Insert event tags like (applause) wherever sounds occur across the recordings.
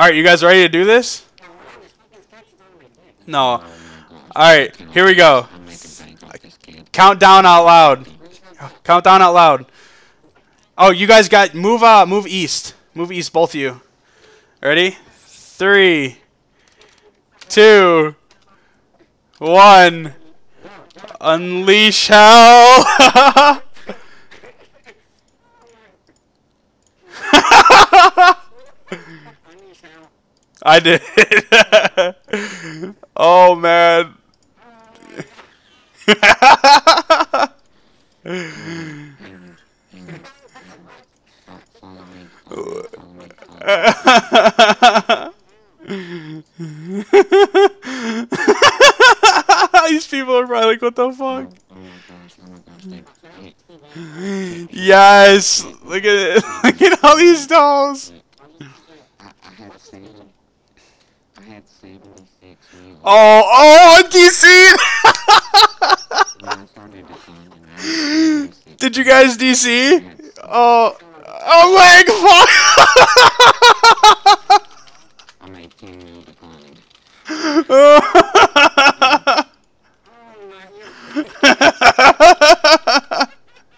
Alright, you guys ready to do this? No. Alright, here we go. Count down out loud. Count down out loud. Oh, you guys got move uh move east. Move east, both of you. Ready? Three, two, one. Unleash hell. (laughs) I did. (laughs) oh man. (laughs) These people are probably like, what the fuck? Yes! Look at it. (laughs) Look at all these dolls. Oh, oh, (laughs) DC! Did you guys DC? Oh, oh my (laughs) god! I'm 18 mil declined.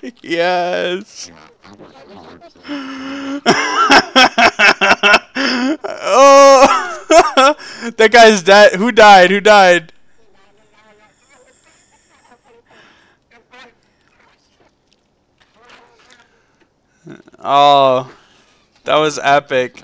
(laughs) yes. I work hard. So Oh, that guy's dead. Who died? Who died? Oh, that was epic.